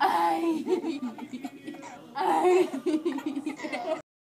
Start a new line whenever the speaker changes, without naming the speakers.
Ay. Ay.